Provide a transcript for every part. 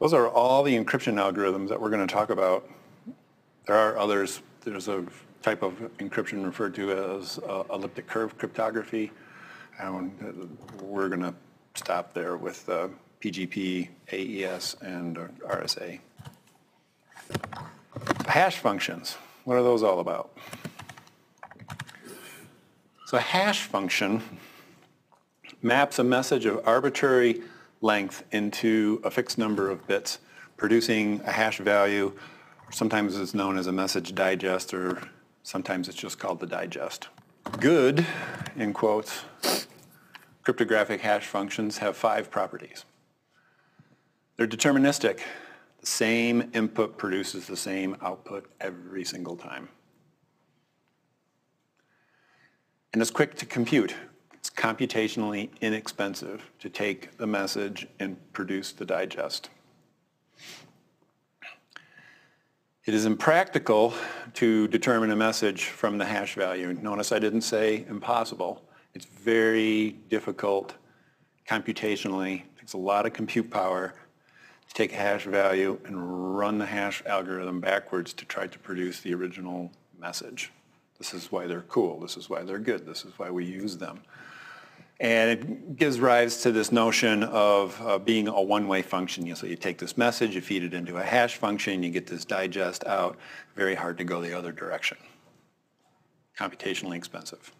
Those are all the encryption algorithms that we're going to talk about. There are others. There's a type of encryption referred to as uh, elliptic curve cryptography. And we're going to stop there with uh, PGP, AES, and RSA. Hash functions, what are those all about? So a hash function maps a message of arbitrary length into a fixed number of bits, producing a hash value. Sometimes it's known as a message digest, or sometimes it's just called the digest. Good, in quotes, cryptographic hash functions have five properties. They're deterministic. The same input produces the same output every single time. And it's quick to compute. Computationally inexpensive to take the message and produce the digest. It is impractical to determine a message from the hash value. Notice I didn't say impossible. It's very difficult computationally. It takes a lot of compute power to take a hash value and run the hash algorithm backwards to try to produce the original message. This is why they're cool. This is why they're good. This is why we use them. And it gives rise to this notion of uh, being a one-way function. You know, so you take this message, you feed it into a hash function, you get this digest out. Very hard to go the other direction. Computationally expensive.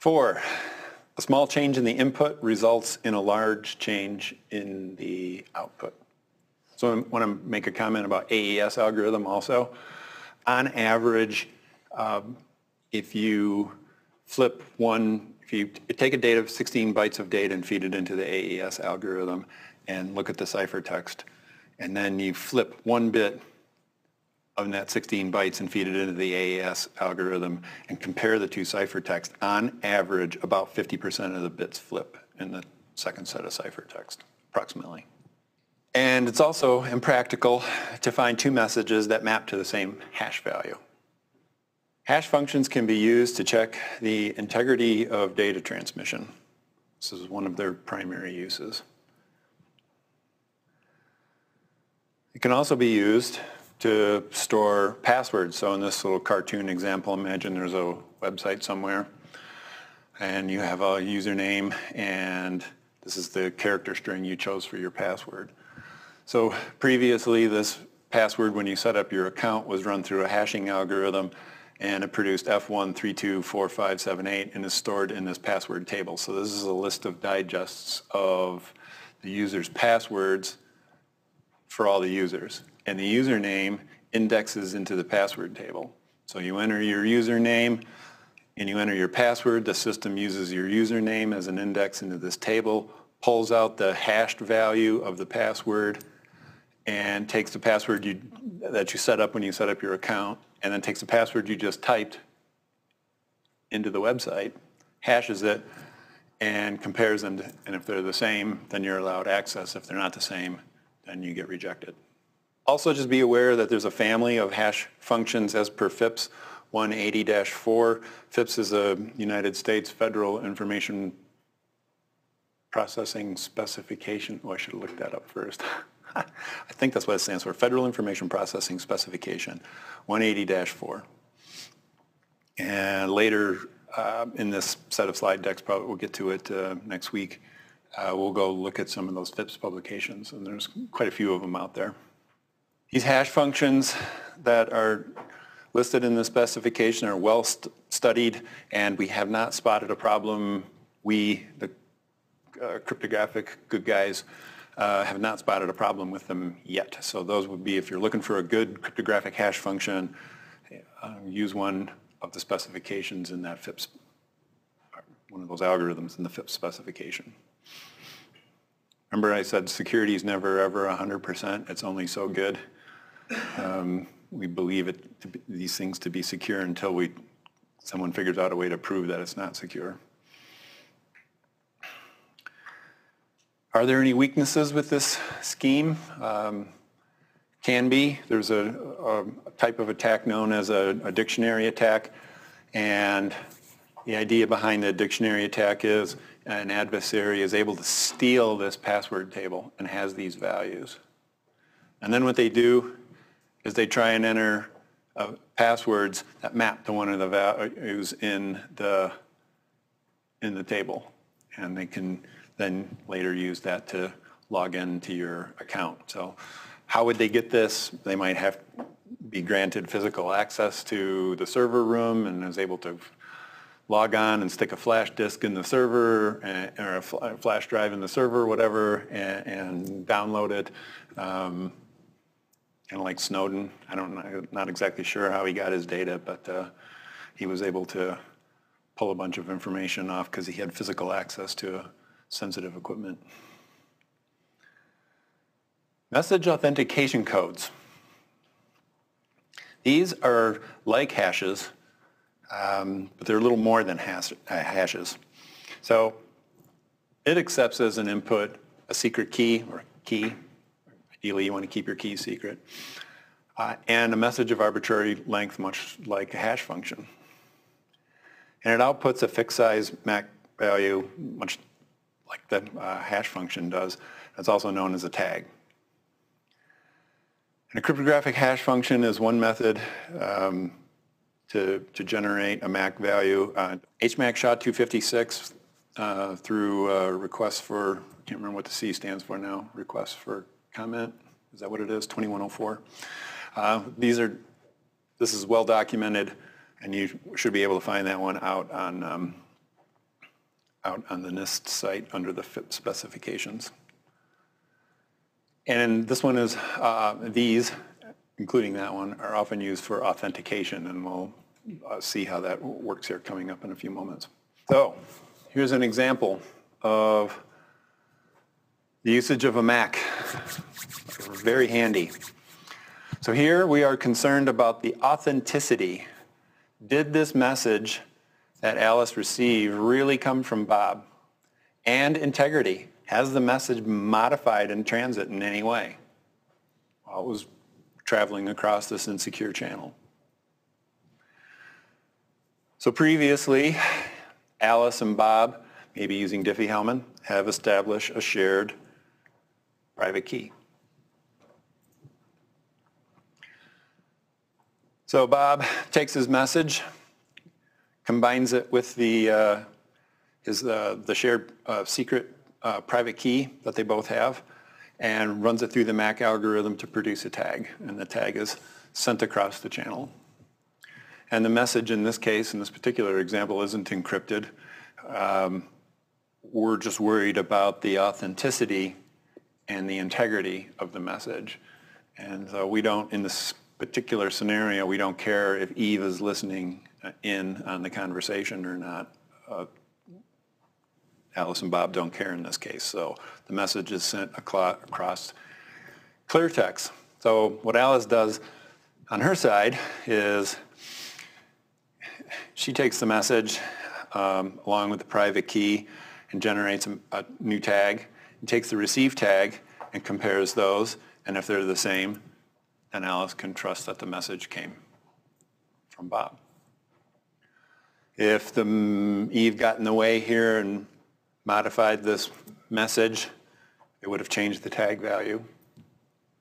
Four, a small change in the input results in a large change in the output. So I want to make a comment about AES algorithm also. On average, um, if you flip one, if you take a data of 16 bytes of data and feed it into the AES algorithm and look at the ciphertext, and then you flip one bit of that 16 bytes and feed it into the AES algorithm and compare the two ciphertext, on average, about 50% of the bits flip in the second set of ciphertext, approximately. And it's also impractical to find two messages that map to the same hash value. Hash functions can be used to check the integrity of data transmission. This is one of their primary uses. It can also be used to store passwords. So in this little cartoon example, imagine there's a website somewhere and you have a username and this is the character string you chose for your password. So previously this password when you set up your account was run through a hashing algorithm and it produced F1324578 and is stored in this password table. So this is a list of digests of the user's passwords for all the users. And the username indexes into the password table. So you enter your username and you enter your password. The system uses your username as an index into this table, pulls out the hashed value of the password, and takes the password you, that you set up when you set up your account and then takes the password you just typed into the website, hashes it, and compares them. To, and if they're the same, then you're allowed access. If they're not the same, then you get rejected. Also, just be aware that there's a family of hash functions as per FIPS 180-4. FIPS is a United States Federal Information Processing Specification. Oh, I should have looked that up first. I think that's what it stands for, Federal Information Processing Specification 180-4. And later uh, in this set of slide decks, probably we'll get to it uh, next week, uh, we'll go look at some of those FIPS publications, and there's quite a few of them out there. These hash functions that are listed in the specification are well st studied, and we have not spotted a problem. We, the uh, cryptographic good guys, uh, have not spotted a problem with them yet. So those would be, if you're looking for a good cryptographic hash function, uh, use one of the specifications in that FIPS, one of those algorithms in the FIPS specification. Remember I said security is never ever 100%, it's only so good. Um, we believe it be, these things to be secure until we, someone figures out a way to prove that it's not secure. Are there any weaknesses with this scheme? Um, can be. There's a, a, type of attack known as a, a dictionary attack, and The idea behind the dictionary attack is an adversary is able to steal this password table and has these values. And then what they do is they try and enter uh, passwords that map to one of the values in the in the table, and they can then later use that to log into your account. So, how would they get this? They might have be granted physical access to the server room and is able to log on and stick a flash disk in the server or a flash drive in the server, whatever, and, and download it. Um, kind of like Snowden. I don't know, not exactly sure how he got his data, but uh, he was able to pull a bunch of information off because he had physical access to sensitive equipment. Message authentication codes. These are like hashes, um, but they're a little more than uh, hashes. So it accepts as an input a secret key or key Ideally, you want to keep your key secret. Uh, and a message of arbitrary length, much like a hash function. And it outputs a fixed size MAC value, much like the uh, hash function does. It's also known as a tag. And a cryptographic hash function is one method um, to, to generate a MAC value. Uh, HMAC SHA-256 uh, through uh, request for, I can't remember what the C stands for now, request for comment. Is that what it is? 2104. Uh, these are, this is well documented, and you should be able to find that one out on um, out on the NIST site under the FIP specifications. And this one is, uh, these, including that one, are often used for authentication, and we'll uh, see how that works here coming up in a few moments. So here's an example of the usage of a MAC. Very handy. So here we are concerned about the authenticity. Did this message that Alice received really come from Bob? And integrity. Has the message modified in transit in any way? While it was traveling across this insecure channel. So previously, Alice and Bob, maybe using Diffie-Hellman, have established a shared private key. So Bob takes his message, combines it with the, uh, his, uh, the shared uh, secret uh, private key that they both have, and runs it through the MAC algorithm to produce a tag. And the tag is sent across the channel. And the message in this case, in this particular example, isn't encrypted. Um, we're just worried about the authenticity and the integrity of the message. And so we don't, in this particular scenario, we don't care if Eve is listening uh, in on the conversation or not. Uh, Alice and Bob don't care in this case. So the message is sent across clear text. So what Alice does on her side is she takes the message um, along with the private key and generates a, a new tag takes the receive tag and compares those, and if they're the same, then Alice can trust that the message came from Bob. If the Eve got in the way here and modified this message, it would have changed the tag value.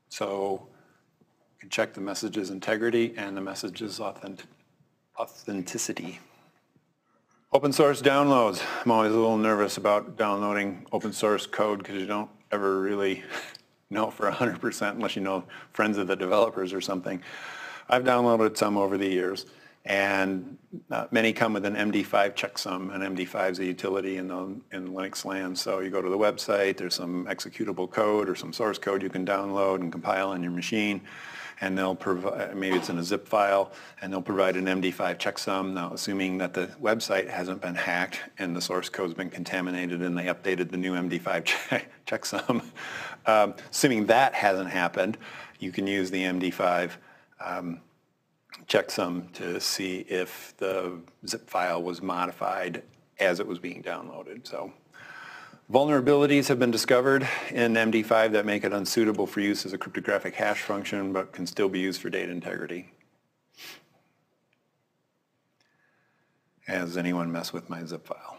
So you can check the message's integrity and the message's authentic authenticity. Open source downloads. I'm always a little nervous about downloading open source code because you don't ever really know for 100% unless you know friends of the developers or something. I've downloaded some over the years and uh, many come with an MD5 checksum, and MD5 is a utility in, the, in Linux land. So you go to the website, there's some executable code or some source code you can download and compile on your machine and they'll provide, maybe it's in a zip file, and they'll provide an MD5 checksum. Now, assuming that the website hasn't been hacked and the source code's been contaminated and they updated the new MD5 check, checksum, um, assuming that hasn't happened, you can use the MD5 um, checksum to see if the zip file was modified as it was being downloaded. So Vulnerabilities have been discovered in MD5 that make it unsuitable for use as a cryptographic hash function, but can still be used for data integrity. Has anyone messed with my zip file?